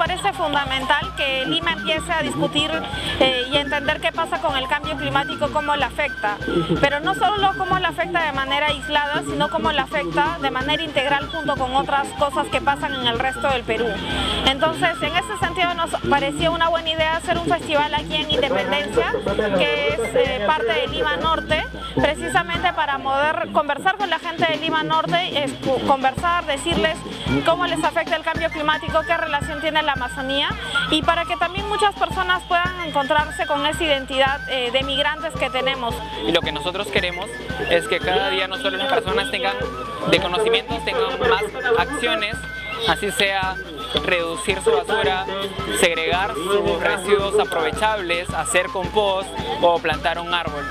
parece fundamental que Lima empiece a discutir eh, y entender qué pasa con el cambio climático, cómo le afecta, pero no solo cómo le afecta de manera aislada, sino cómo le afecta de manera integral junto con otras cosas que pasan en el resto del Perú. Entonces, en ese sentido nos parecía una buena idea hacer un festival aquí en Independencia, que es eh, parte de Lima Norte, precisamente para poder conversar con la gente de Lima Norte, conversar, decirles cómo les afecta el cambio climático, qué relación tiene la Amazonía y para que también muchas personas puedan encontrarse con esa identidad eh, de migrantes que tenemos. Y lo que nosotros queremos es que cada día no solo las personas tengan de conocimientos, tengan más acciones, así sea reducir su basura, segregar sus residuos aprovechables, hacer compost o plantar un árbol.